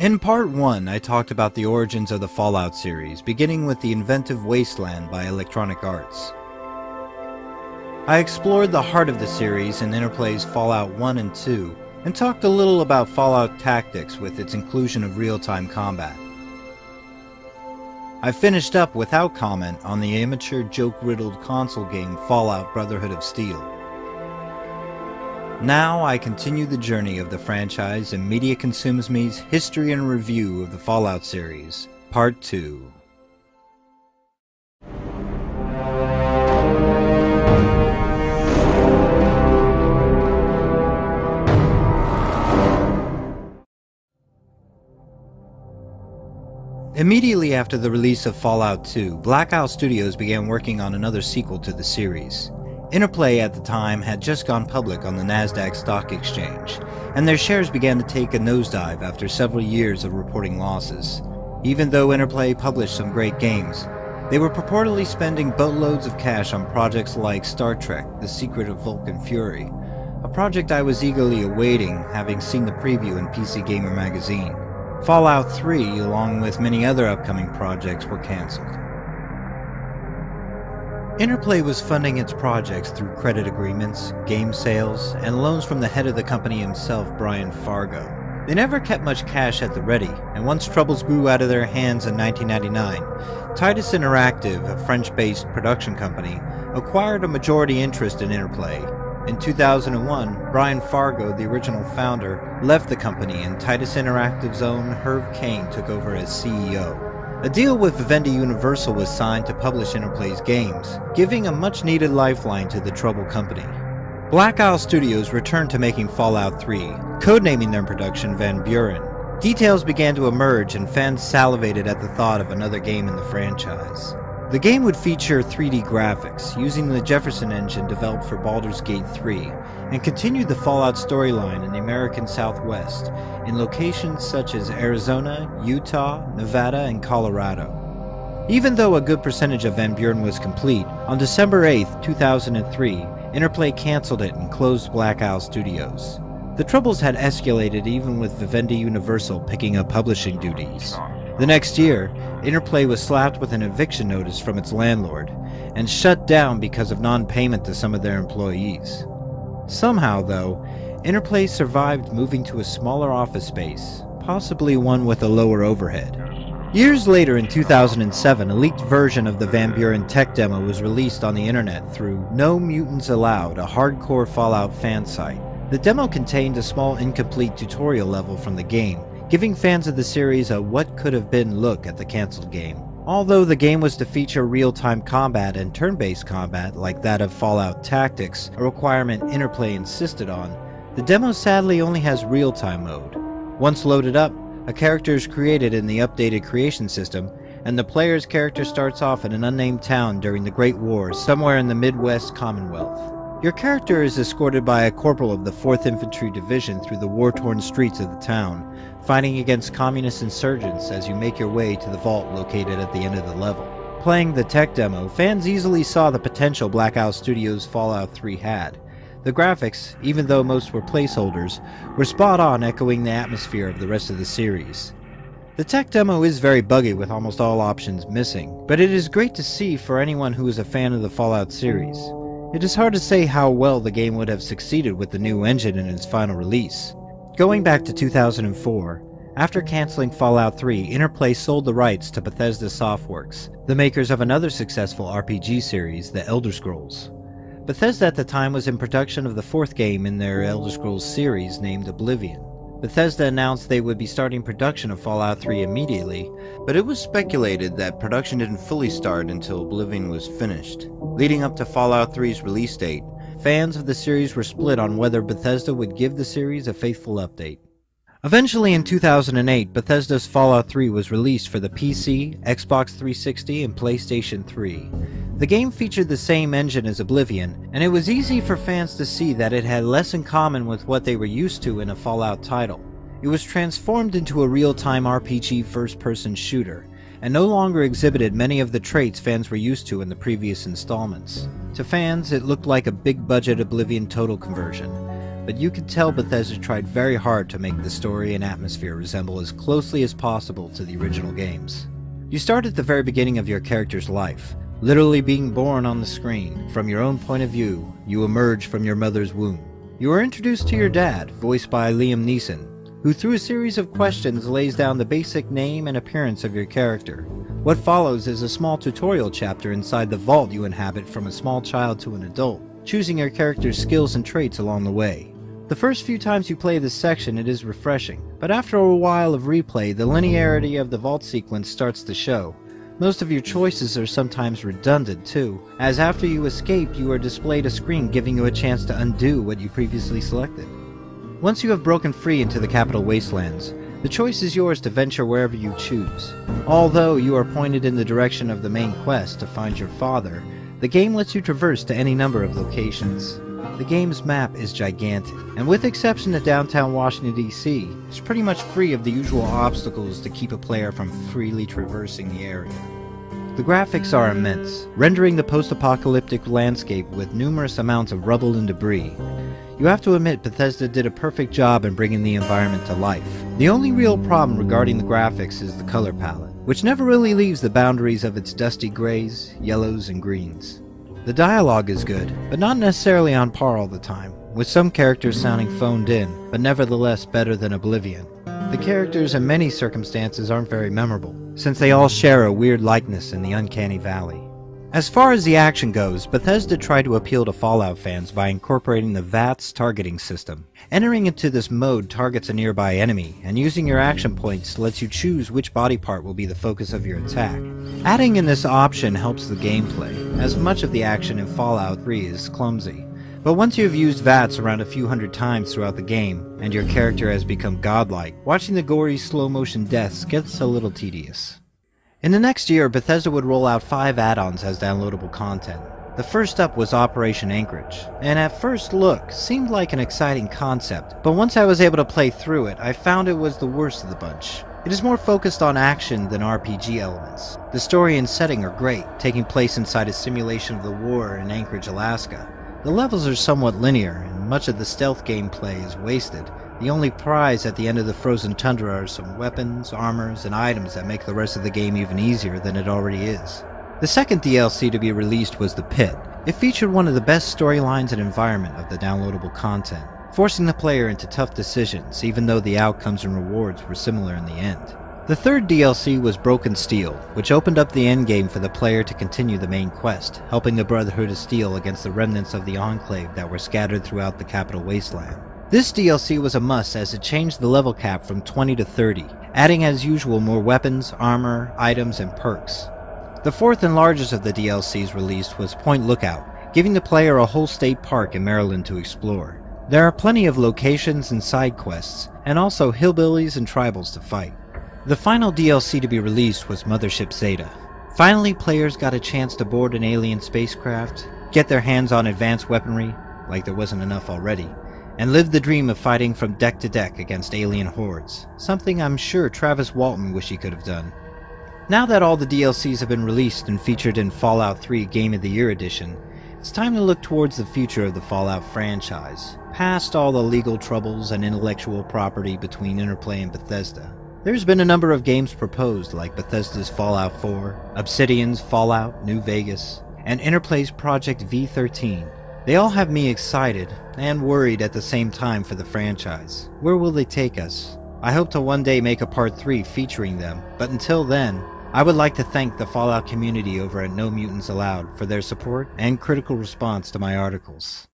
In part 1, I talked about the origins of the Fallout series, beginning with the inventive Wasteland by Electronic Arts. I explored the heart of the series in Interplay's Fallout 1 and 2, and talked a little about Fallout Tactics with its inclusion of real-time combat. I finished up without comment on the amateur joke-riddled console game Fallout Brotherhood of Steel. Now I continue the journey of the franchise in Media Consumes Me's history and review of the Fallout series, Part 2. Immediately after the release of Fallout 2, Black Isle Studios began working on another sequel to the series. Interplay at the time had just gone public on the Nasdaq Stock Exchange, and their shares began to take a nosedive after several years of reporting losses. Even though Interplay published some great games, they were purportedly spending boatloads of cash on projects like Star Trek The Secret of Vulcan Fury, a project I was eagerly awaiting having seen the preview in PC Gamer magazine. Fallout 3, along with many other upcoming projects, were cancelled. Interplay was funding its projects through credit agreements, game sales, and loans from the head of the company himself, Brian Fargo. They never kept much cash at the ready, and once troubles grew out of their hands in 1999, Titus Interactive, a French based production company, acquired a majority interest in Interplay. In 2001, Brian Fargo, the original founder, left the company and Titus Interactive's own Herb Caen took over as CEO. A deal with Vivendi Universal was signed to publish Interplay's games, giving a much needed lifeline to the troubled company. Black Isle Studios returned to making Fallout 3, codenaming their production Van Buren. Details began to emerge and fans salivated at the thought of another game in the franchise. The game would feature 3D graphics, using the Jefferson engine developed for Baldur's Gate 3, and continue the Fallout storyline in the American Southwest, in locations such as Arizona, Utah, Nevada, and Colorado. Even though a good percentage of Van Buren was complete, on December 8, 2003, Interplay canceled it and closed Black Isle Studios. The troubles had escalated even with Vivendi Universal picking up publishing duties. The next year, Interplay was slapped with an eviction notice from its landlord and shut down because of non payment to some of their employees. Somehow, though, Interplay survived moving to a smaller office space, possibly one with a lower overhead. Years later, in 2007, a leaked version of the Van Buren tech demo was released on the internet through No Mutants Allowed, a hardcore Fallout fan site. The demo contained a small incomplete tutorial level from the game, giving fans of the series a what could have been look at the cancelled game. Although the game was to feature real-time combat and turn-based combat like that of Fallout Tactics, a requirement Interplay insisted on, the demo sadly only has real-time mode. Once loaded up, a character is created in the updated creation system, and the player's character starts off in an unnamed town during the Great War somewhere in the Midwest Commonwealth. Your character is escorted by a corporal of the 4th Infantry Division through the war-torn streets of the town, fighting against communist insurgents as you make your way to the vault located at the end of the level. Playing the tech demo, fans easily saw the potential Black Isle Studios' Fallout 3 had. The graphics, even though most were placeholders, were spot on echoing the atmosphere of the rest of the series. The tech demo is very buggy with almost all options missing, but it is great to see for anyone who is a fan of the Fallout series. It is hard to say how well the game would have succeeded with the new engine in its final release. Going back to 2004, after canceling Fallout 3, Interplay sold the rights to Bethesda Softworks, the makers of another successful RPG series, The Elder Scrolls. Bethesda at the time was in production of the fourth game in their Elder Scrolls series named Oblivion. Bethesda announced they would be starting production of Fallout 3 immediately, but it was speculated that production didn't fully start until Oblivion was finished. Leading up to Fallout 3's release date, Fans of the series were split on whether Bethesda would give the series a faithful update. Eventually in 2008, Bethesda's Fallout 3 was released for the PC, Xbox 360, and PlayStation 3. The game featured the same engine as Oblivion, and it was easy for fans to see that it had less in common with what they were used to in a Fallout title. It was transformed into a real-time RPG first-person shooter, and no longer exhibited many of the traits fans were used to in the previous installments. To fans, it looked like a big budget Oblivion Total conversion, but you could tell Bethesda tried very hard to make the story and atmosphere resemble as closely as possible to the original games. You start at the very beginning of your character's life, literally being born on the screen. From your own point of view, you emerge from your mother's womb. You are introduced to your dad, voiced by Liam Neeson, who through a series of questions lays down the basic name and appearance of your character. What follows is a small tutorial chapter inside the vault you inhabit from a small child to an adult, choosing your character's skills and traits along the way. The first few times you play this section it is refreshing, but after a while of replay the linearity of the vault sequence starts to show. Most of your choices are sometimes redundant too, as after you escape you are displayed a screen giving you a chance to undo what you previously selected. Once you have broken free into the capital wastelands, the choice is yours to venture wherever you choose. Although you are pointed in the direction of the main quest to find your father, the game lets you traverse to any number of locations. The game's map is gigantic, and with exception to downtown Washington DC, it's pretty much free of the usual obstacles to keep a player from freely traversing the area. The graphics are immense, rendering the post-apocalyptic landscape with numerous amounts of rubble and debris. You have to admit Bethesda did a perfect job in bringing the environment to life. The only real problem regarding the graphics is the color palette, which never really leaves the boundaries of its dusty grays, yellows, and greens. The dialogue is good, but not necessarily on par all the time, with some characters sounding phoned in, but nevertheless better than Oblivion. The characters in many circumstances aren't very memorable, since they all share a weird likeness in the Uncanny Valley. As far as the action goes, Bethesda tried to appeal to Fallout fans by incorporating the VATS targeting system. Entering into this mode targets a nearby enemy, and using your action points lets you choose which body part will be the focus of your attack. Adding in this option helps the gameplay, as much of the action in Fallout 3 is clumsy. But once you have used VATS around a few hundred times throughout the game, and your character has become godlike, watching the gory slow motion deaths gets a little tedious. In the next year, Bethesda would roll out five add-ons as downloadable content. The first up was Operation Anchorage, and at first look, seemed like an exciting concept, but once I was able to play through it, I found it was the worst of the bunch. It is more focused on action than RPG elements. The story and setting are great, taking place inside a simulation of the war in Anchorage, Alaska. The levels are somewhat linear, and much of the stealth gameplay is wasted, the only prize at the end of the frozen tundra are some weapons, armors, and items that make the rest of the game even easier than it already is. The second DLC to be released was The Pit. It featured one of the best storylines and environment of the downloadable content, forcing the player into tough decisions even though the outcomes and rewards were similar in the end. The third DLC was Broken Steel, which opened up the endgame for the player to continue the main quest, helping the Brotherhood of Steel against the remnants of the Enclave that were scattered throughout the capital wasteland. This DLC was a must as it changed the level cap from 20 to 30, adding as usual more weapons, armor, items, and perks. The fourth and largest of the DLCs released was Point Lookout, giving the player a whole state park in Maryland to explore. There are plenty of locations and side quests, and also hillbillies and tribals to fight. The final DLC to be released was Mothership Zeta. Finally, players got a chance to board an alien spacecraft, get their hands on advanced weaponry, like there wasn't enough already, and lived the dream of fighting from deck to deck against alien hordes, something I'm sure Travis Walton wish he could have done. Now that all the DLCs have been released and featured in Fallout 3 Game of the Year Edition, it's time to look towards the future of the Fallout franchise, past all the legal troubles and intellectual property between Interplay and Bethesda. There's been a number of games proposed, like Bethesda's Fallout 4, Obsidian's Fallout New Vegas, and Interplay's Project V13, they all have me excited and worried at the same time for the franchise. Where will they take us? I hope to one day make a part 3 featuring them, but until then, I would like to thank the Fallout community over at No Mutants Allowed for their support and critical response to my articles.